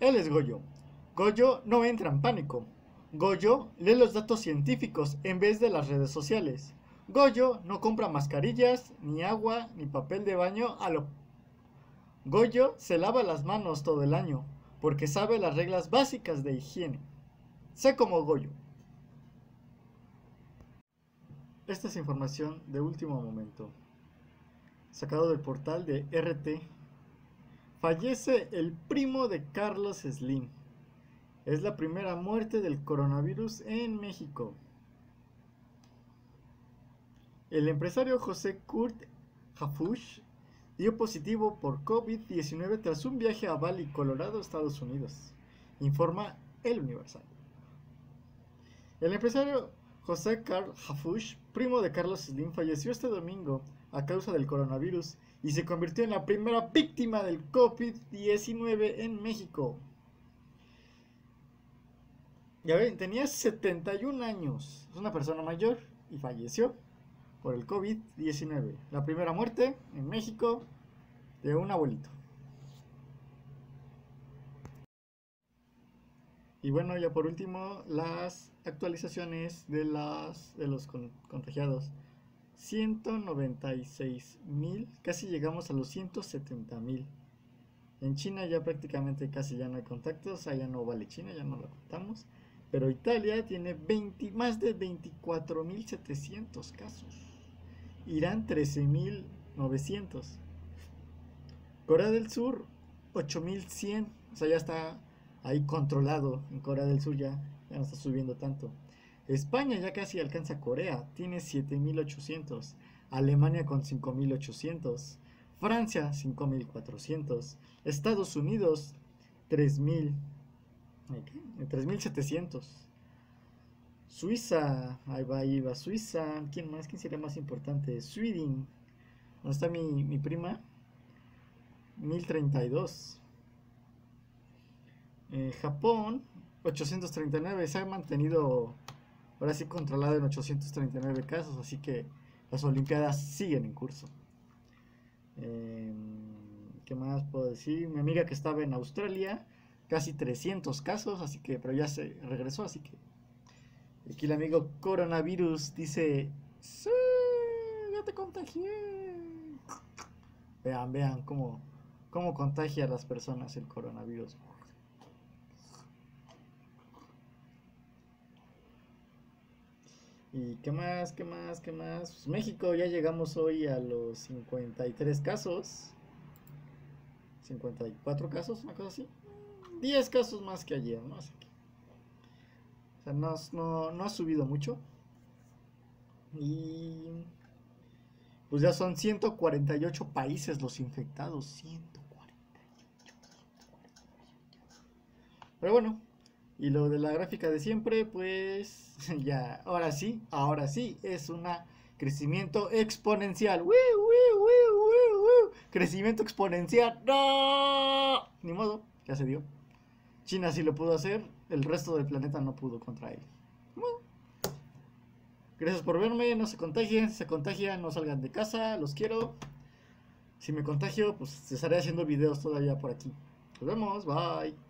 Él es Goyo. Goyo no entra en pánico. Goyo lee los datos científicos en vez de las redes sociales. Goyo no compra mascarillas, ni agua, ni papel de baño a lo... Goyo se lava las manos todo el año, porque sabe las reglas básicas de higiene. Sé como Goyo. Esta es información de último momento, sacado del portal de RT. Fallece el primo de Carlos Slim. Es la primera muerte del coronavirus en México. El empresario José Kurt Hafush dio positivo por COVID-19 tras un viaje a Bali, Colorado, Estados Unidos, informa El Universal. El empresario José Carl Hafush, primo de Carlos Slim, falleció este domingo a causa del coronavirus y se convirtió en la primera víctima del COVID-19 en México. Ya ven, tenía 71 años, es una persona mayor y falleció por el COVID-19. La primera muerte en México de un abuelito. Y bueno, ya por último, las actualizaciones de, las, de los contagiados. 196 mil, casi llegamos a los 170 mil. En China ya prácticamente casi ya no hay contactos, allá no vale China, ya no lo contamos. Pero Italia tiene 20, más de 24.700 casos. Irán 13.900. Corea del Sur 8.100. O sea, ya está ahí controlado. En Corea del Sur ya, ya no está subiendo tanto. España ya casi alcanza Corea. Tiene 7.800. Alemania con 5.800. Francia 5.400. Estados Unidos 3.000. 3.700. Suiza, ahí va, ahí va Suiza. ¿Quién más? ¿Quién sería más importante? Sweden. ¿Dónde está mi, mi prima? 1032. Eh, Japón, 839. Se ha mantenido ahora sí controlado en 839 casos. Así que las Olimpiadas siguen en curso. Eh, ¿Qué más puedo decir? Mi amiga que estaba en Australia, casi 300 casos. Así que, pero ya se regresó. Así que Aquí el amigo coronavirus dice, sí, ya te contagié. Vean, vean cómo, cómo contagia a las personas el coronavirus. ¿Y qué más? ¿Qué más? ¿Qué más? Pues México ya llegamos hoy a los 53 casos. 54 casos, una cosa así. 10 casos más que ayer, ¿no? Así que o sea, no, no, ha subido mucho. Y pues ya son 148 países los infectados. 148. Pero bueno, y lo de la gráfica de siempre, pues ya, ahora sí, ahora sí, es un crecimiento exponencial. Crecimiento exponencial. No, ni modo, ya se dio. China sí lo pudo hacer, el resto del planeta no pudo contra él. gracias por verme, no se contagien, si se contagian, no salgan de casa, los quiero. Si me contagio, pues estaré haciendo videos todavía por aquí. Nos vemos, bye.